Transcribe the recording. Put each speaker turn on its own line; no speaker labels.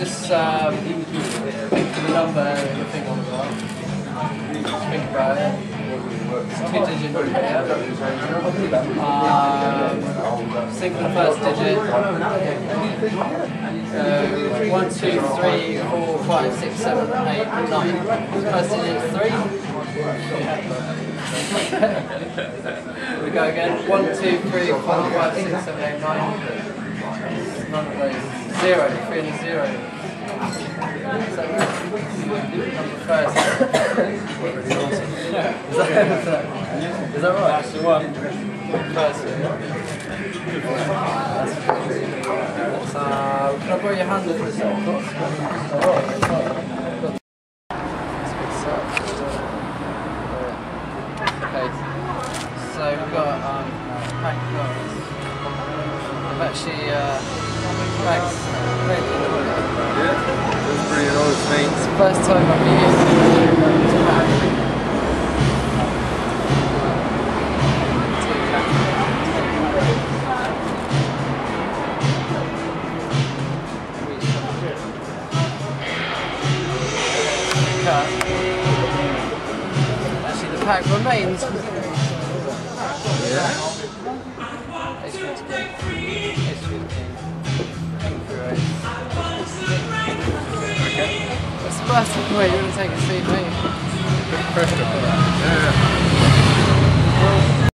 just um, the number and the thing on the. Think about it. Two digit? Um, think the first digit. So, one, two, three, four, five, six, seven, eight, nine. First digit three. we go again. One, two, three, four, five, six, seven, eight, nine. None of those. Zero. Three and zero. Is that right? Number first. is, that, is that right? That's the one. First. Uh, can I borrow your hand for a second? That's good stuff. Okay. So we've got um. I've actually uh, first time I've this pack. Cut. Actually, the pack remains.
Yeah.
First. Wait, you're gonna take a seat, mate.
Pressure for that.